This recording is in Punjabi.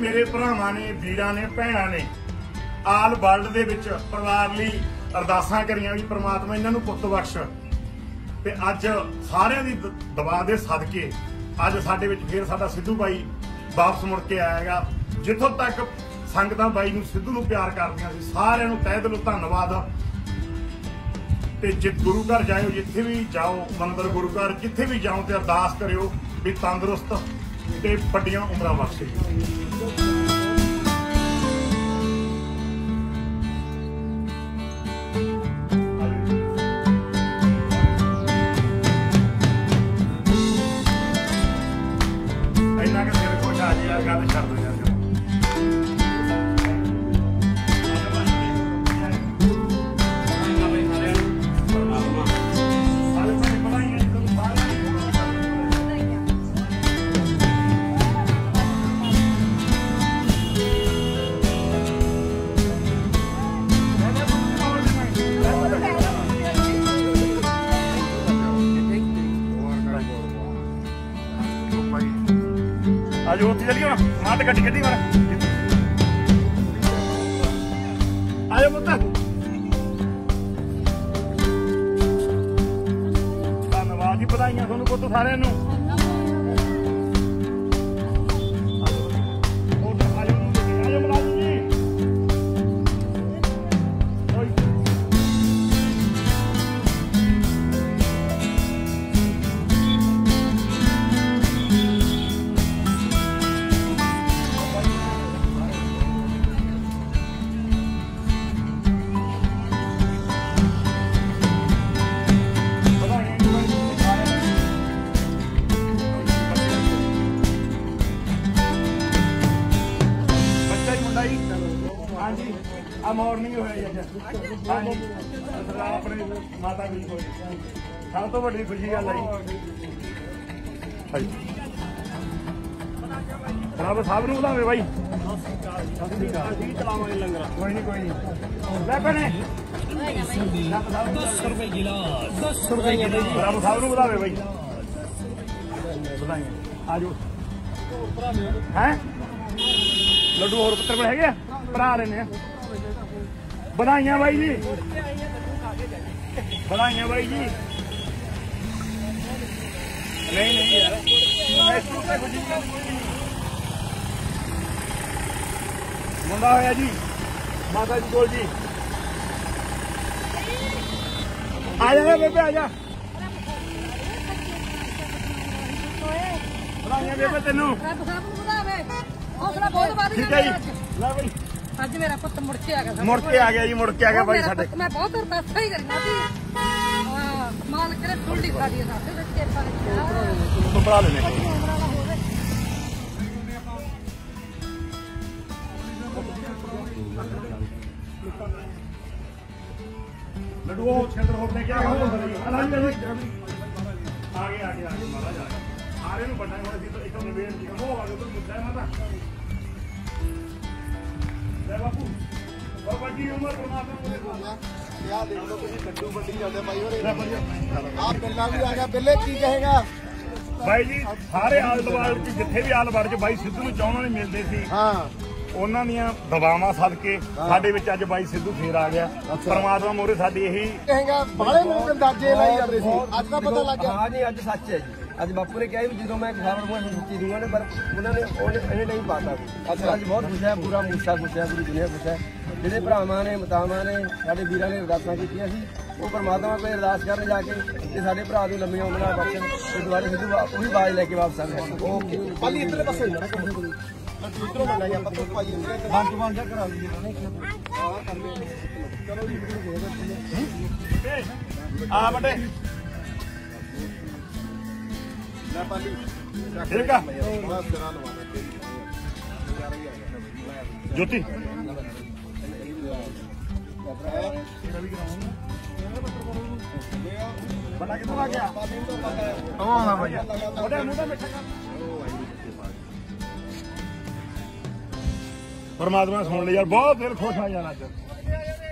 ਮੇਰੇ ਭਰਾਵਾਂ ਨੇ, ਵੀਰਾਂ ਨੇ, ਭੈਣਾਂ ਨੇ ਆਲ ਵਰਲਡ ਦੇ ਵਿੱਚ ਪਰਿਵਾਰ ਲਈ ਅਰਦਾਸਾਂ ਕਰੀਆਂ ਵੀ ਪ੍ਰਮਾਤਮਾ ਇਹਨਾਂ ਨੂੰ ਪੁੱਤ ਬਖਸ਼। ਤੇ ਅੱਜ ਸਾਰਿਆਂ ਦੀ ਦ- ਦੁਆ ਦੇ ਸਦਕੇ ਅੱਜ ਸਾਡੇ ਵਿੱਚ ਫੇਰ ਸਾਡਾ ਸਿੱਧੂ ਬਾਈ ਵਾਪਸ ਮੁੜ ਕੇ ਆਏਗਾ। ਜਿੱਥੋਂ ਤੱਕ ਸੰਗਤਾਂ ਬਾਈ ਨੂੰ ਸਿੱਧੂ ਨੂੰ ਪਿਆਰ ਕਰਦੀਆਂ ਸੀ, ਸਾਰਿਆਂ ਨੂੰ ਤਹਿ ਦਿਲੋਂ ਧੰਨਵਾਦ। ਤੇ ਜੇ ਗੁਰੂ ਘਰ ਜਾਇਓ, ਜਿੱਥੇ ਵੀ ਜਾਓ, ਮੰਦਰ, ਗੁਰੂ ਘਰ, ਜਿੱਥੇ ਵੀ ਜਾਓ ਤੇ ਅਰਦਾਸ ਕਰਿਓ ਵੀ ਤੰਦਰੁਸਤ ਤੇ ਵੱਡੀਆਂ ਉਮਰਾਂ ਬਖਸ਼ੇ। ਕਿ ਸਿਰ ਖੁਸ਼ ਆ ਆਜੋ ਉੱਥੇ ਚੱਲੀਏ ਹੁਣ ਮਾਂ ਤੇ ਗੱਡੀ ਕੱਢੀ ਮਾਰ ਆਜੋ ਪੁੱਤ। ਧੰਨਵਾਦ ਜੀ ਵਧਾਈਆਂ ਤੁਹਾਨੂੰ ਪੁੱਤ ਸਾਰਿਆਂ ਨੂੰ। ਹਾਂਜੀ। ਆ ਮਾਰਨਿੰਗ ਹੋਇਆ ਜੀ ਅੱਜ। ਹਾਂਜੀ। ਸਰਦਾਰ ਆਪਣੇ ਮਾਤਾ ਵੀ ਹੋਈ। ਸਭ ਤੋਂ ਵੱਡੀ ਖੁਸ਼ੀ ਗੱਲ ਹੈ ਜੀ। ਰੱਬ ਸਭ ਨੂੰ ਵਧਾਵੇ ਬਾਈ। ਅਸੀਂ ਚਲਾਵਾਂਗੇ ਲੰਗਰ ਕੋਈ ਨਹੀਂ ਕੋਈ ਨਹੀਂ। ਲੈ ਭੈਣੇ। 10 ਰੁਪਏ ਗਿਲਾਸ 10 ਰੁਪਏ ਗਿਲਾਸ ਰੱਬ ਸਭ ਨੂੰ ਵਧਾਵੇ ਬਾਈ। ਵਧਾਈਆਂ। ਆਜੋ ਹੈ? ਲੱਡੂ ਹੋਰ ਪੁੱਤਰ ਕੋਲ ਹੈਗੇ ਆ? ਭਰਾ ਲੈਨੇ ਆ ਵਧਾਈਆਂ ਬਾਈ ਜੀ। ਵਧਾਈਆਂ ਬਾਈ ਜੀ। ਨਹੀਂ ਨਹੀਂ ਯਾਰ। ਨੂੰ। ਮੁੰਡਾ ਹੋਇਆ ਜੀ। ਮਾਤਾ ਜੀ ਕੋਲ ਜੀ। ਆ ਜਾ ਬੇਬੇ ਆ ਜਾ। ਵਧਾਈਆਂ ਬੇਬੇ ਤੈਨੂੰ। ਰੱਬ ਸਭ ਨੂੰ ਵਧਾਵੇ। ਹੌਸਲਾ ਬਹੁਤ ਵੱਧ ਠੀਕ ਗਿਆ ਹੈ ਜੀ। ਲੈ ਬਾਈ। ਅੱਜ ਮੇਰਾ ਪੁੱਤ ਮੁੜ ਕੇ ਆ ਗਿਆ ਮੁੜ ਕੇ ਆ ਗਿਆ ਜੀ ਮੁੜ ਕੇ ਆ ਗਿਆ ਬਾਈ ਸਾਡੇ ਮੈਂ ਬਹੁਤ ਅਰਦਾਸਾਂ ਹੀ ਕਰੀਆਂ ਸੀ ਮਾਲਕ ਨੇ ਠੁੱਡੀ ਸਾਡੀ ਸਾਡੇ ਕਿਰਪਾ ਰੱਖਿਆ ਤੋਂ ਪੜਾ ਬੱਚੀ ਲੱਡੂ ਉਹ ਛੇਂਦਰ ਹੋਰ ਲੈ ਕੇ ਆ ਗਿਆ ਆ। ਗਿਆ ਆ ਗਿਆ ਆ ਗਿਆ ਮਹਾਰਾਜ ਆ ਗਿਆ ਸਾਰੇ ਨੂੰ ਵੱਡਾ ਹੁਣ ਅਸੀਂ ਤਾਂ ਇੱਕ ਨਿਵੇੜ ਦੀ ਉਹ ਆ ਗਿਆ ਤੂੰ ਮੁੱਦਾ ਮਾਤਾ ਲੈ ਬਾਪੂ। ਬਾਬਾ ਜੀ ਉਮਰ ਪਰਮਾਤਮਾ ਕੋਲੇ ਕੋਲਾ ਯਾ ਦੇਖ ਲਓ ਤੁਸੀਂ ਲੱਡੂ ਵੱਡੀ ਜਾਂਦੇ ਬਾਈ ਹੋਰੇ। ਲੈ ਵਧੀਆ। ਆਹ ਬਿੱਲਾ ਵੀ ਆ ਗਿਆ ਬਿੱਲੇ ਕੀ ਕਹੇਗਾ? ਬਾਈ ਜੀ ਸਾਰੇ ਆਲ ਦਵਾਲ ਚ ਜਿੱਥੇ ਵੀ ਆਲ ਵੜ ਚ ਬਾਈ ਸਿੱਧੂ ਨੂੰ ਚਾਹਣਾ ਨਹੀਂ ਮਿਲਦੇ ਸੀ ਹਾਂ। ਉਹਨਾਂ ਦੀਆਂ ਦਵਾਵਾਂ ਸਦਕੇ ਸਾਡੇ ਵਿੱਚ ਅੱਜ ਬਾਈ ਸਿੱਧੂ ਫੇਰ ਆ ਗਿਆ। ਪਰਮਾਤਮਾ ਮੋਰੇ ਸਾਡੀ ਇਹੀ ਕਹੇਗਾ ਬਾਹਲੇ ਲੋਕ ਅੰਦਾਜ਼ੇ ਲਾਈ ਜਾਂਦੇ ਸੀ। ਅੱਜ ਤਾਂ ਪਤਾ ਲੱਗ ਗਿਆ। ਹਾਂ ਜੀ ਅੱਜ ਸੱਚ ਹੈ ਜੀ। ਅੱਜ ਬਾਪੂ ਨੇ ਕਿਹਾ ਵੀ ਜਦੋਂ ਮੈਂ ਖਬਰ ਨੂੰ ਦਿੱਤੀ ਦੂੰਗਾ ਨੇ ਪਰ ਉਹਨਾਂ ਨੇ ਉਹਨੇ ਇਹਨੇ ਨਹੀਂ ਪਾਤਾ ਅੱਛਾ ਅੱਜ ਬਹੁਤ ਖੁਸ਼ ਹੈ ਪੂਰਾ ਮੂਸਾ ਖੁਸ਼ ਹੈ ਪੂਰੀ ਦੁਨੀਆ ਖੁਸ਼ ਹੈ। ਜਿਹੜੇ ਭਰਾਵਾਂ ਨੇ ਮਾਤਾਵਾਂ ਨੇ ਸਾਡੇ ਵੀਰਾਂ ਨੇ ਅਰਦਾਸਾਂ ਕੀਤੀਆਂ ਸੀ ਉਹ ਪਰਮਾਤਮਾ ਕੋਲ ਅਰਦਾਸ ਕਰਨ ਜਾ ਕੇ ਤੇ ਸਾਡੇ ਭਰਾ ਦੀ ਲੰਮੀਆਂ ਉਮਰਾਂ ਬਖਸ਼ਣ ਤੇ ਦੁਆਰੇ ਸਿੱਧੂ ਉਹੀ ਬਾਜ ਲੈ ਕੇ ਵਾਪਸ ਆ ਗਏ। ਓਕੇ। ਪਾਲੀ ਇੱਧਰਲੇ ਪਾਸੇ ਨਾ ਇਧਰੋਂ ਮੰਨਾ ਜਾਂ ਆਪਾਂ ਤੋਂ ਪਾਈ ਬੰਦ ਬੰਦ ਜਾ ਕਰਾ ਲਈਏ ਚਲੋ ਜੀ ਆ ਬਟੇ। ਲੈ ਪਾਲੀ ਠੀਕ ਆ ਬਸ ਕਰਾ ਲਵਾਂਗੇ ਜੋਤੀ ਬੜਾ ਕਿੱਥੋਂ ਆ ਗਿਆ ਉਹ ਹਾਂ ਭਾਈ ਉਹਦੇ ਮੂੰਹ ਤੇ ਮਿੱਠਾ ਕਰ